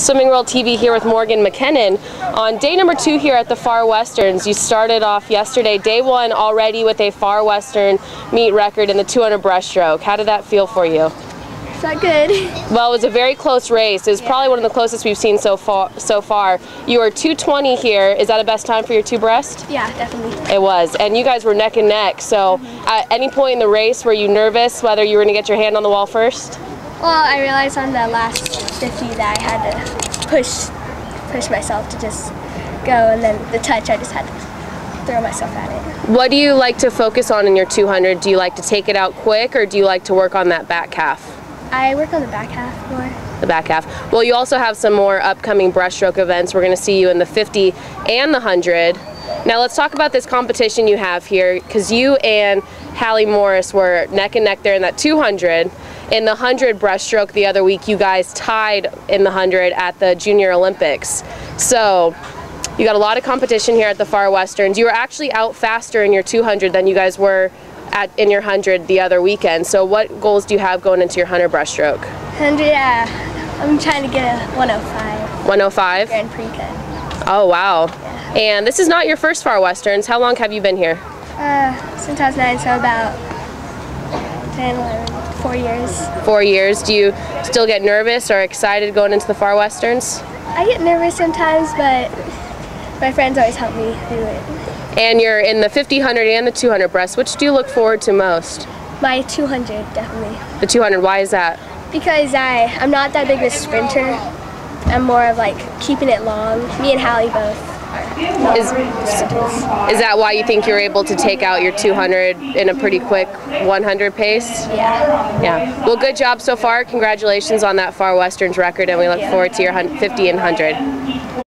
Swimming World TV here with Morganne McKennan. On day number two here at the Far Westerns, you started off yesterday, day one already with a Far Western meet record in the 200 breaststroke. How did that feel for you? Is that good? Well, it was a very close race. It was probably one of the closest we've seen so far. So far, you were 220 here. Is that a best time for your two breast? Yeah, definitely. It was, and you guys were neck and neck. So, mm-hmm. at any point in the race, were you nervous whether you were going to get your hand on the wall first? Well, I realized on the last 50 that I had to push push myself to just go, and then the touch, I just had to throw myself at it. What do you like to focus on in your 200? Do you like to take it out quick, or do you like to work on that back half? I work on the back half more. The back half. Well, you also have some more upcoming breaststroke events. We're going to see you in the 50 and the 100. Now let's talk about this competition you have here, because you and Hallie Morris were neck and neck there in that 200. In the 100 breaststroke the other week, you guys tied in the 100 at the Junior Olympics. So you got a lot of competition here at the Far Westerns. You were actually out faster in your 200 than you guys were at in your 100 the other weekend. So what goals do you have going into your 100 breaststroke? 100, yeah, I'm trying to get a 105 105? Grand Prix. Oh wow. Yeah. And this is not your first Far Westerns. How long have you been here? Uh, since I was 9, so about 10, 11, 4 years. Four years. Do you still get nervous or excited going into the Far Westerns? I get nervous sometimes, but my friends always help me through it. And you're in the 50, 100, and the 200 breast. Which do you look forward to most? My 200, definitely. The 200. Why is that? Because I, I'm not that big of a sprinter. I'm more of like keeping it long. Me and Hallie both. Is, is that why you think you're able to take out your 200 in a pretty quick 100 pace? Yeah. Yeah. Well, good job so far. Congratulations on that Far Westerns record, and we look forward to your hun- 50 and 100.